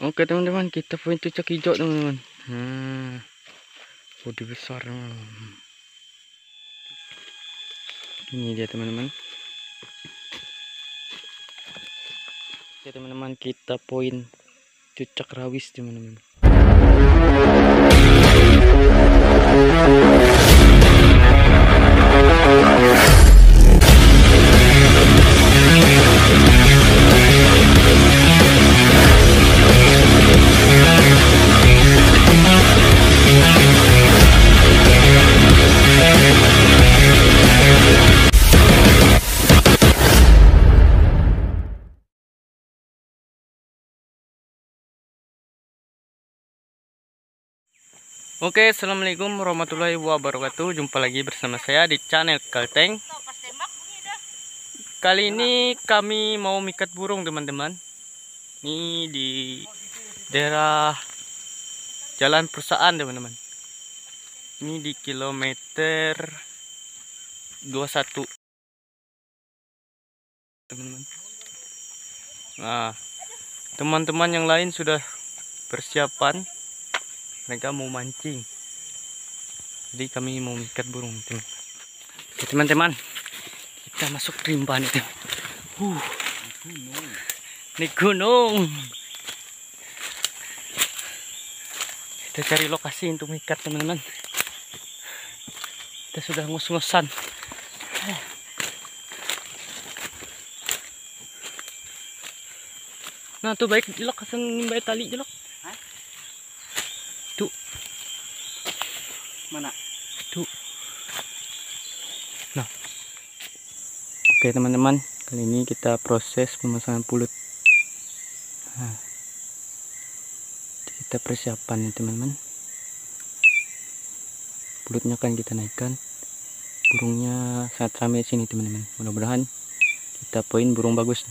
Oke teman-teman, kita poin cucak hijau teman-teman. Nah, bodi besar. Ini dia teman-teman. Oke teman-teman, kita poin cucak rawis teman-teman. Oke, assalamualaikum warahmatullahi wabarakatuh. Jumpa lagi bersama saya di channel Kalteng. Kali ini kami mau mikat burung, teman-teman. Ini di daerah Jalan Perusahaan, teman-teman. Ini di kilometer 21. Teman-teman. Nah, teman-teman yang lain sudah persiapan mereka mau mancing. Jadi kami mau mikat burung teman-teman. Kita masuk rimba nih uh. Ini gunung. Kita cari lokasi untuk mikat teman-teman. Kita sudah ngos-ngosan. Nah tuh baik jelok kasih baik tali jelok Mana? Tuh. Nah. Oke, teman-teman. Kali ini kita proses pemasangan pulut. Nah. Kita persiapan ya, teman-teman. Pulutnya akan kita naikkan. Burungnya sangat ramai sini, teman-teman. Mudah-mudahan kita poin burung bagus.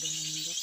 Gila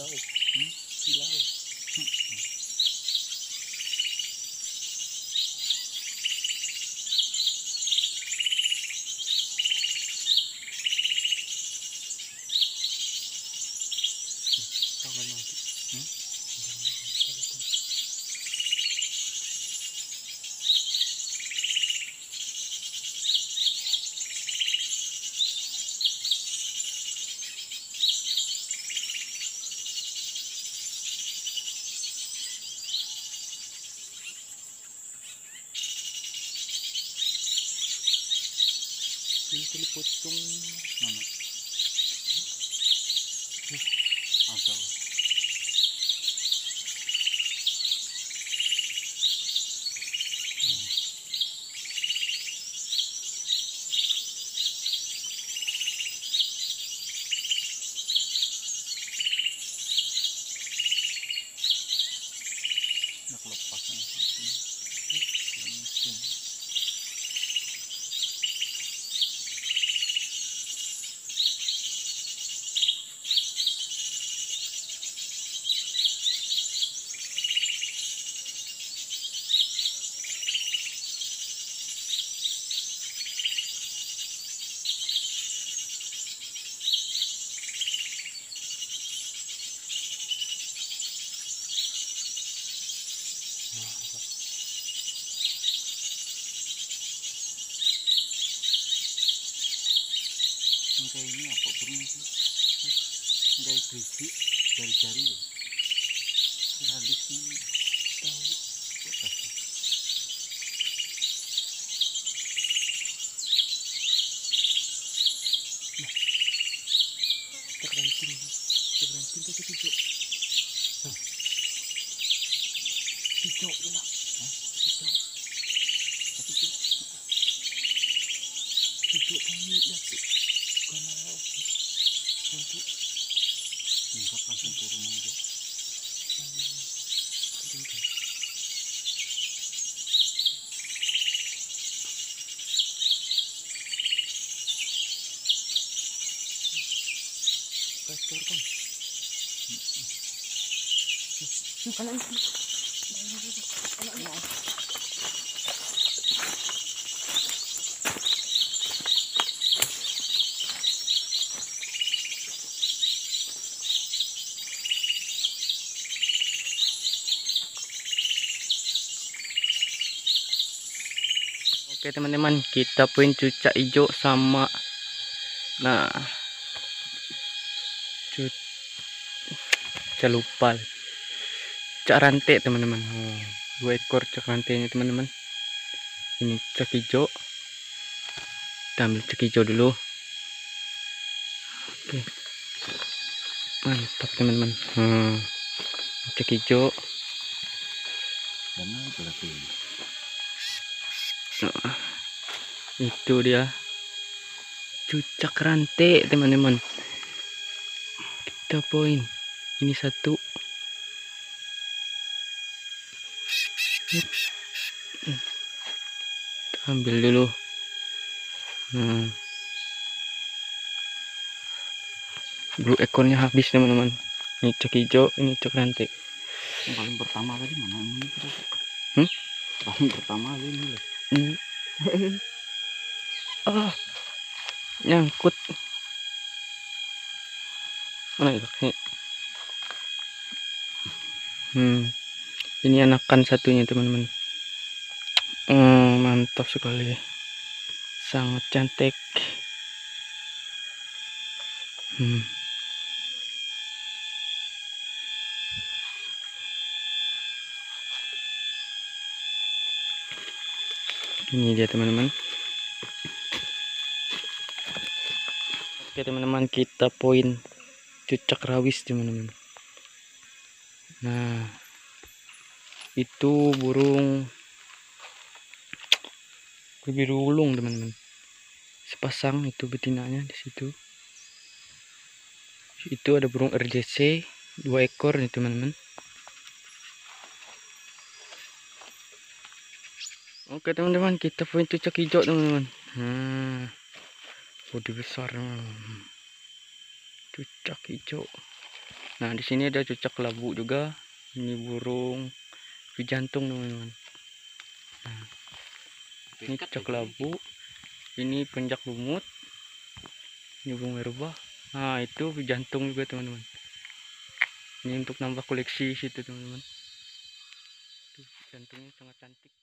lang. Kali pocong mana Nih, ada Engkau ini apa burung itu? Engkau berisik jari-jari loh. Habis ini Singkap ang santuro munggo. Pastor kan. Kanan. Oke teman-teman, kita punya cucak hijau sama nah cucak lupa cak rantai teman-teman. Oh, dua ekor cak rantainya teman-teman. Ini cak hijau. Kita ambil cak hijau dulu. Oke. Mantap teman-teman. Hmm. Cak hijau. Mana lagi? Nah, itu dia cucak rantai teman-teman kita poin ini satu. Kita ambil dulu hmm. dulu ekornya habis teman-teman ini cek hijau ini cek rantai Yang paling pertama tadi mana ini Hmm? Paling pertama ini. Hmm. ah. Nyangkut. Mana itu hmm. Ini anakan satunya teman-teman. Hmm, mantap sekali. Sangat cantik. Hmm. ini dia teman-teman oke teman-teman kita poin cucak rawis teman-teman. Nah itu burung biru ulung teman-teman. Sepasang itu betinanya di situ. Itu ada burung RJC dua ekor nih teman-teman. Oke teman-teman kita poin cucak hijau teman-teman. Nah, bodi besar. Cucak hijau. Nah di sini ada cucak labu juga. Ini burung jantung teman-teman. Nah, ini cucak labu. Ini penjak lumut. Ini burung merubah. Nah itu jantung juga teman-teman. Ini untuk nambah koleksi situ teman-teman. Jantungnya sangat cantik.